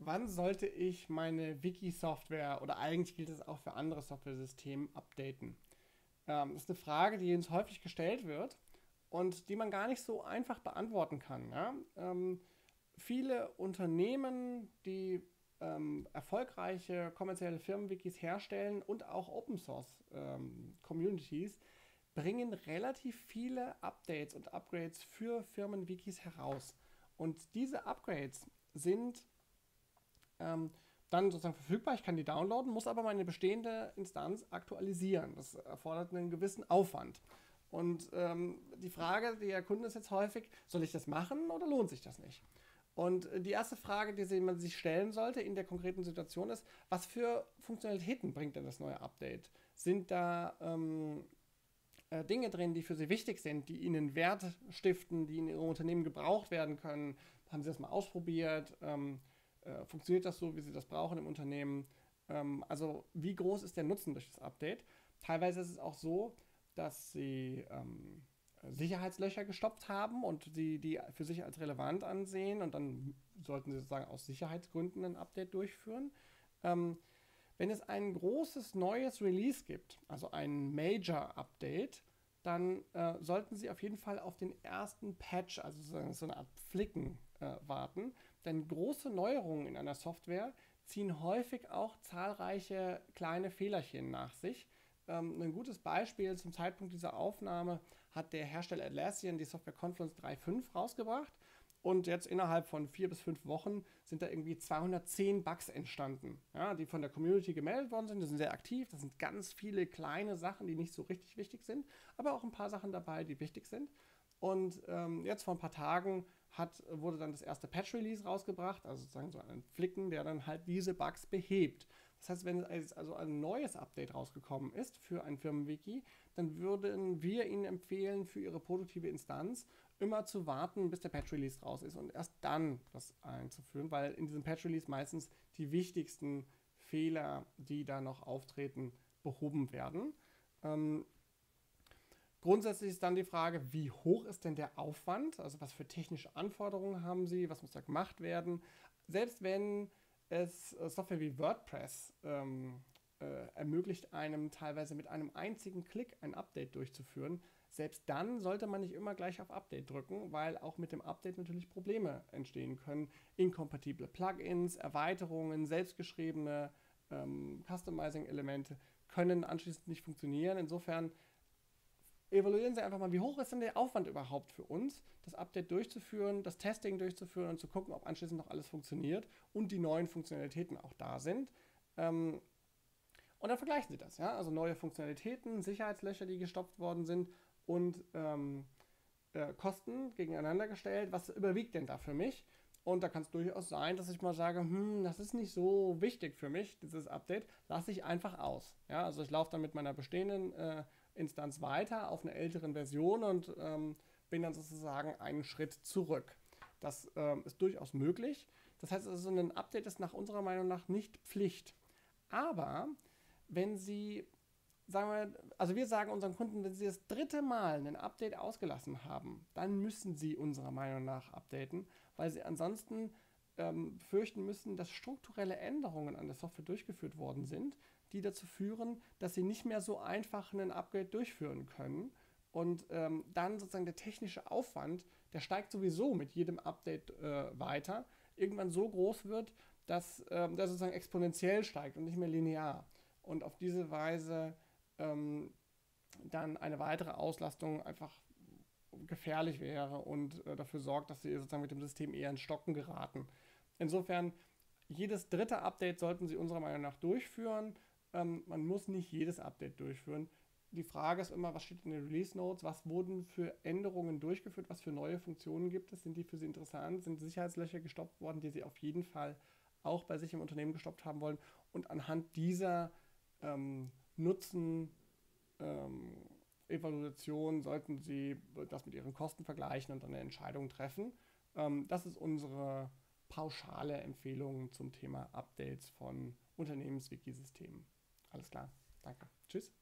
wann sollte ich meine Wiki-Software oder eigentlich gilt es auch für andere Software-Systeme updaten? Ähm, das ist eine Frage, die uns häufig gestellt wird und die man gar nicht so einfach beantworten kann. Ja? Ähm, viele Unternehmen, die ähm, erfolgreiche kommerzielle Firmenwikis herstellen und auch Open Source ähm, Communities, bringen relativ viele Updates und Upgrades für Firmenwikis heraus. Und diese Upgrades sind ähm, dann sozusagen verfügbar. Ich kann die downloaden, muss aber meine bestehende Instanz aktualisieren. Das erfordert einen gewissen Aufwand. Und ähm, die Frage der Kunden ist jetzt häufig, soll ich das machen oder lohnt sich das nicht? Und die erste Frage, die man sich stellen sollte in der konkreten Situation ist, was für Funktionalitäten bringt denn das neue Update? Sind da ähm, äh, Dinge drin, die für Sie wichtig sind, die Ihnen Wert stiften, die in Ihrem Unternehmen gebraucht werden können? Haben Sie das mal ausprobiert? Ähm, äh, funktioniert das so, wie Sie das brauchen im Unternehmen? Ähm, also wie groß ist der Nutzen durch das Update? Teilweise ist es auch so, dass Sie ähm, Sicherheitslöcher gestoppt haben und sie die für sich als relevant ansehen und dann sollten sie sozusagen aus Sicherheitsgründen ein Update durchführen. Ähm, wenn es ein großes neues Release gibt, also ein Major-Update, dann äh, sollten Sie auf jeden Fall auf den ersten Patch, also so eine Art Flicken, äh, warten. Denn große Neuerungen in einer Software ziehen häufig auch zahlreiche kleine Fehlerchen nach sich. Ähm, ein gutes Beispiel zum Zeitpunkt dieser Aufnahme hat der Hersteller Atlassian die Software Confluence 3.5 rausgebracht. Und jetzt innerhalb von vier bis fünf Wochen sind da irgendwie 210 Bugs entstanden, ja, die von der Community gemeldet worden sind. Die sind sehr aktiv. Das sind ganz viele kleine Sachen, die nicht so richtig wichtig sind, aber auch ein paar Sachen dabei, die wichtig sind. Und ähm, jetzt vor ein paar Tagen hat, wurde dann das erste Patch-Release rausgebracht, also sozusagen so ein Flicken, der dann halt diese Bugs behebt. Das heißt, wenn also ein neues Update rausgekommen ist für ein Firmenwiki, dann würden wir Ihnen empfehlen, für Ihre produktive Instanz immer zu warten, bis der Patch-Release raus ist und erst dann das einzuführen, weil in diesem Patch-Release meistens die wichtigsten Fehler, die da noch auftreten, behoben werden. Ähm, grundsätzlich ist dann die Frage, wie hoch ist denn der Aufwand? Also was für technische Anforderungen haben Sie? Was muss da gemacht werden? Selbst wenn es äh, Software wie WordPress ähm, äh, ermöglicht einem teilweise mit einem einzigen Klick ein Update durchzuführen. Selbst dann sollte man nicht immer gleich auf Update drücken, weil auch mit dem Update natürlich Probleme entstehen können. Inkompatible Plugins, Erweiterungen, selbstgeschriebene ähm, Customizing-Elemente können anschließend nicht funktionieren. Insofern evaluieren Sie einfach mal, wie hoch ist denn der Aufwand überhaupt für uns, das Update durchzuführen, das Testing durchzuführen und zu gucken, ob anschließend noch alles funktioniert und die neuen Funktionalitäten auch da sind. Ähm, und dann vergleichen Sie das, ja, also neue Funktionalitäten, Sicherheitslöcher, die gestopft worden sind und ähm, äh, Kosten gegeneinander gestellt. Was überwiegt denn da für mich? Und da kann es durchaus sein, dass ich mal sage, hm, das ist nicht so wichtig für mich, dieses Update, lasse ich einfach aus. Ja, also ich laufe dann mit meiner bestehenden äh, Instanz weiter auf einer älteren Version und ähm, bin dann sozusagen einen Schritt zurück. Das ähm, ist durchaus möglich. Das heißt, also ein Update ist nach unserer Meinung nach nicht Pflicht. Aber wenn Sie, sagen wir, also wir sagen unseren Kunden, wenn Sie das dritte Mal ein Update ausgelassen haben, dann müssen Sie unserer Meinung nach updaten, weil Sie ansonsten ähm, fürchten müssen, dass strukturelle Änderungen an der Software durchgeführt worden sind, die dazu führen, dass sie nicht mehr so einfach einen Upgrade durchführen können. Und ähm, dann sozusagen der technische Aufwand, der steigt sowieso mit jedem Update äh, weiter, irgendwann so groß wird, dass ähm, der sozusagen exponentiell steigt und nicht mehr linear. Und auf diese Weise ähm, dann eine weitere Auslastung einfach gefährlich wäre und äh, dafür sorgt, dass sie sozusagen mit dem System eher ins Stocken geraten. Insofern, jedes dritte Update sollten Sie unserer Meinung nach durchführen ähm, man muss nicht jedes Update durchführen. Die Frage ist immer, was steht in den Release Notes, was wurden für Änderungen durchgeführt, was für neue Funktionen gibt es, sind die für Sie interessant, sind Sicherheitslöcher gestoppt worden, die Sie auf jeden Fall auch bei sich im Unternehmen gestoppt haben wollen. Und anhand dieser ähm, Nutzen ähm, Evaluation sollten Sie das mit Ihren Kosten vergleichen und dann eine Entscheidung treffen. Ähm, das ist unsere pauschale Empfehlung zum Thema Updates von Unternehmenswiki-Systemen. Alles klar. Danke. Tschüss.